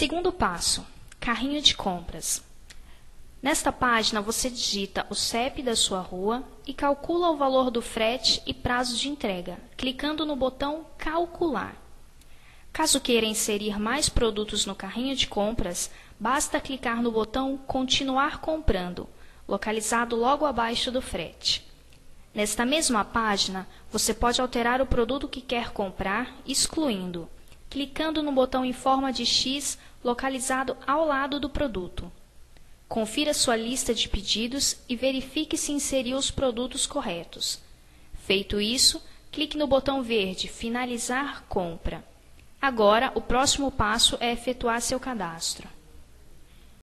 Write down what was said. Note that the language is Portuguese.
Segundo passo: carrinho de compras. Nesta página você digita o CEP da sua rua e calcula o valor do frete e prazo de entrega, clicando no botão Calcular. Caso queira inserir mais produtos no carrinho de compras, basta clicar no botão Continuar comprando, localizado logo abaixo do frete. Nesta mesma página, você pode alterar o produto que quer comprar, excluindo, clicando no botão em forma de X localizado ao lado do produto. Confira sua lista de pedidos e verifique se inseriu os produtos corretos. Feito isso, clique no botão verde Finalizar compra. Agora, o próximo passo é efetuar seu cadastro.